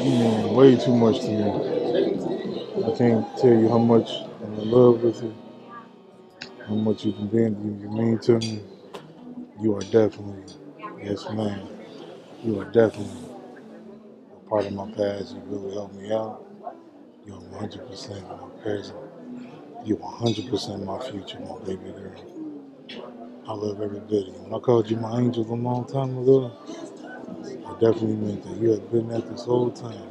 You mean way too much to me. I can't tell you how much I'm in love with you, how much you can be, you mean to me. You are definitely, yes ma'am, you are definitely a part of my past. You really helped me out. You're 100% my present. You're 100% my future, my baby girl. I love every bit of you. When I called you my angel a long time ago, I definitely meant that. You have been there this whole time.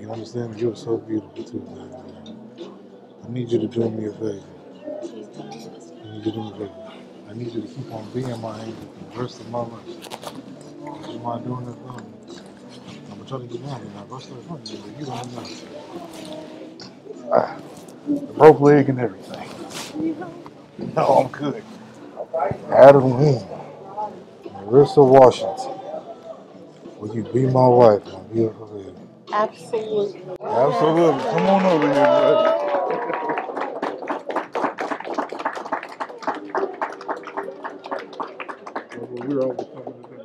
You understand? You're so beautiful too, man. I need you to do me a favor. I need you to do me a favor. I need you to keep on being my angel for the rest of my life. You mind doing that for me? I'm gonna try to get down here now. Go start running, but you don't know. Ah, broke leg and everything. No, I'm good. Adam Wynn, Marissa Washington. Will you be my wife, my beautiful lady? Absolutely. Absolutely. Come on over here, bud. We're all coming today.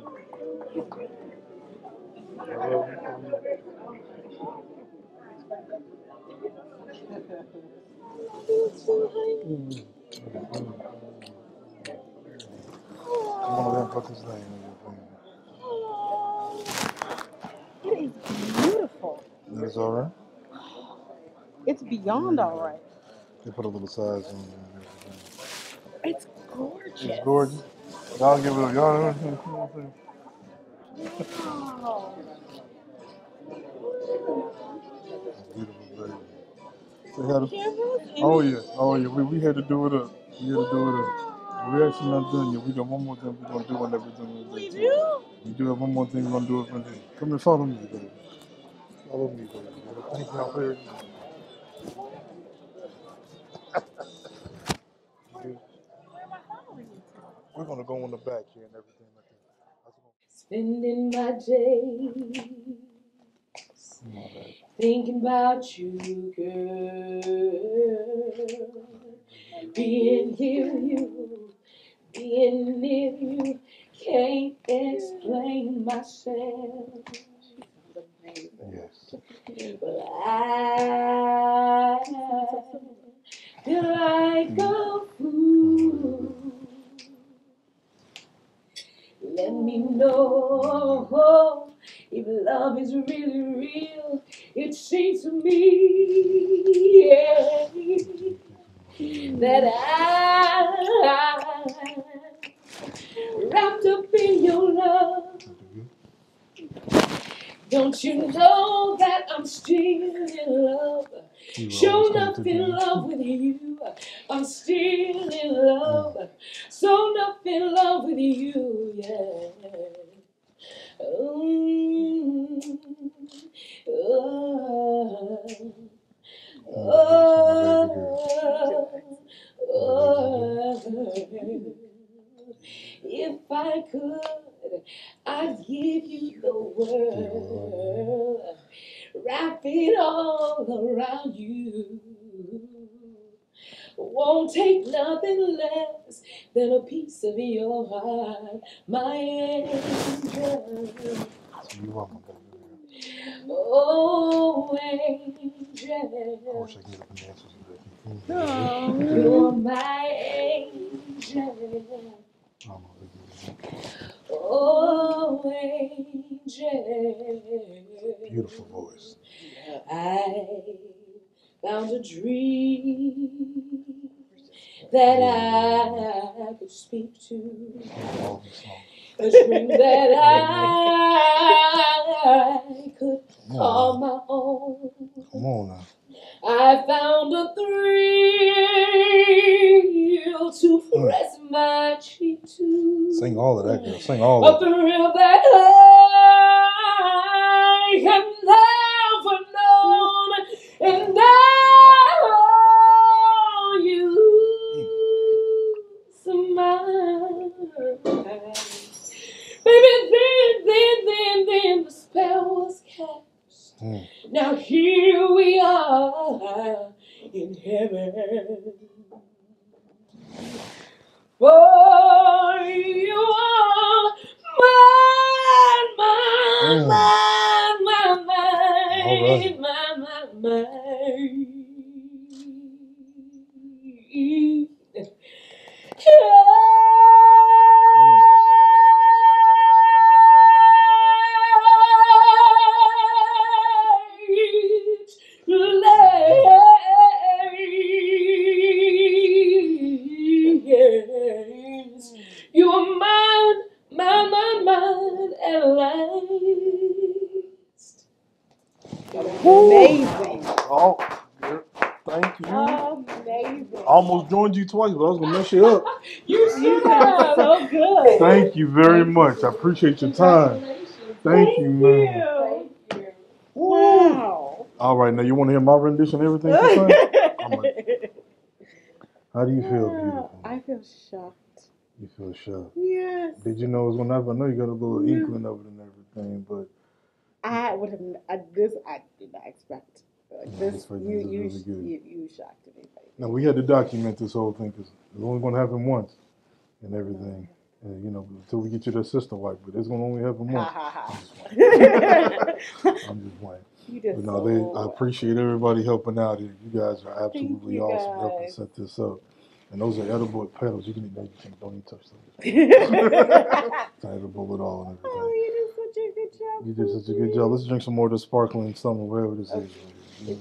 I love you. Mm. Come on over and put this thing in It's all right. It's beyond all right. They put a little size on there. It's gorgeous. It's gorgeous. Y'all give it a y'all. Wow. Beautiful baby. To Cameras and Oh yeah, oh yeah. We, we had to do it up. We had to do it up. We actually not done yet. We got one more thing we're gonna do on everything we do. We do have one more thing we're gonna do here. Come and follow me, baby. Baby. Thank you out there. We're gonna go in the back here and everything like that. Spending my days on, baby. thinking about you, girl. Being here you, being near you, can't explain myself. Yes. I like a fool. Let me know if love is really real. It seems to me Don't you know that I'm still in love? You will Sure always come enough to in love with you. I'm still in love. So enough in love with you, yeah. Mm, oh, oh, oh. If I could, I'd give you the world, wrap it all around you. Won't take nothing less than a piece of your heart, my angel. So you are my baby. Oh, angel. wish I could get up and dance with you, baby. Oh. You're my angel. Oh, my baby. Oh, angel. Beautiful voice. I found a dream that I could speak to. All these songs. A dream that I could call my own. Come on now. I found a thrill to mm. press my cheek to. Sing all of that, girl. Sing all A of it. thrill that I have never known, and now you smile. Baby, then, then, then, then the spell was cast. Mm. Now here we are in heaven. For you are mine, mine, Mm. mine, mine. Amazing. Oh, thank you. Amazing. Almost joined you twice, but I was gonna mess you up. You should have. so good. Thank you very much. I appreciate your time. Congratulations. Thank you, man. Thank you. Wow. All right, now you want to hear my rendition of everything she sang? I'm like, How do you feel, beautiful? I feel shocked. You feel shocked. Yes. Did you know it was gonna happen? I know you got a little inkling of it and everything, but I would have I, uh, this. I did not expect. Like this, you you really good. you you shocked me. now we had to document this whole thing because it's only gonna happen once and everything. Mm-hmm. And, you know, until we get you the sister wife, but it's gonna only happen once. I'm just playing. you just But no, they, I appreciate everybody helping out here. You guys are absolutely you, awesome helping guys. set this up. And those are edible pedals. You can eat you don't even touch It's edible at all and everything. You did such a good job. You did such a good job. Let's drink some more of the sparkling summer, wherever this is. Yeah.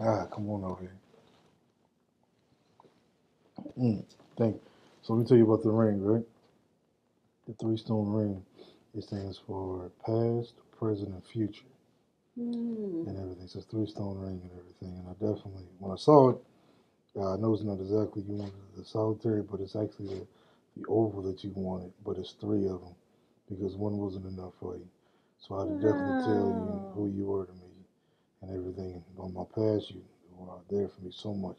Ah, come on over here. Mm, thank you. So let me tell you about the ring, right? The three stone ring. It stands for past, present, and future. Mm. and everything. So it's three stone ring and everything. And I definitely, when I saw it, uh, I know it's not exactly you wanted the solitary, but it's actually the, the oval that you wanted. But it's three of them because one wasn't enough for you. So I had to definitely tell you who you were to me and everything. On my past, you were there for me so much.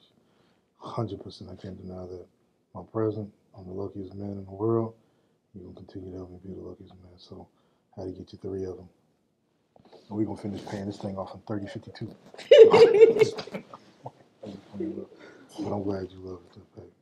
100%, I can't deny that. My present, I'm the luckiest man in the world. You're going to continue to help me be the luckiest man. So I had to get you three of them. And we're going to finish paying this thing off in 3052. but I'm glad you love it.